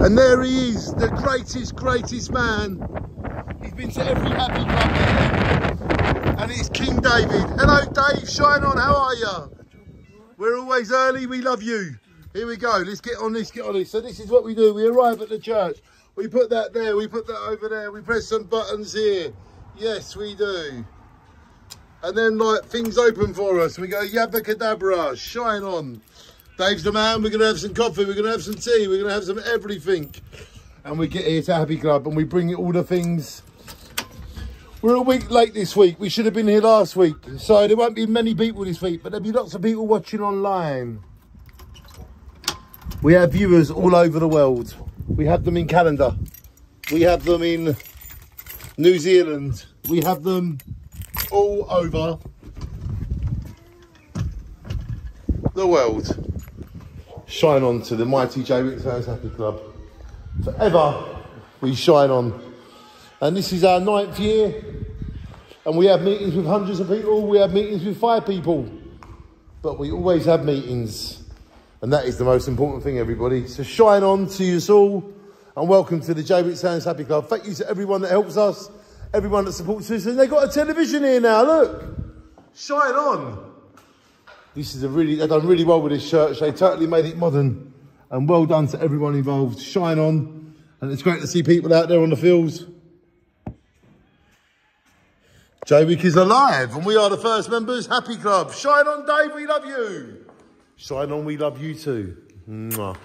And there he is, the greatest, greatest man. He's been to every happy club And it's King David. Hello, Dave. Shine on. How are you? We're always early. We love you. Here we go. Let's get on this, get on this. So this is what we do. We arrive at the church. We put that there. We put that over there. We press some buttons here. Yes, we do. And then like things open for us. We go yabba cadabra. Shine on. Dave's the man. We're going to have some coffee. We're going to have some tea. We're going to have some everything. And we get here to Happy Club and we bring all the things. We're a week late this week. We should have been here last week. So there won't be many people this week, but there'll be lots of people watching online. We have viewers all over the world. We have them in Canada. We have them in New Zealand. We have them all over the world shine on to the mighty Jaywick Sands Happy Club. Forever we shine on. And this is our ninth year. And we have meetings with hundreds of people, we have meetings with five people. But we always have meetings. And that is the most important thing, everybody. So shine on to you all. And welcome to the Jaywick Sands Happy Club. Thank you to everyone that helps us, everyone that supports us. And they've got a television here now, look. Shine on. This is a really, they've done really well with this church. They totally made it modern and well done to everyone involved. Shine on. And it's great to see people out there on the fields. Jaywick is alive and we are the first members. Happy Club. Shine on, Dave. We love you. Shine on. We love you too. Mwah.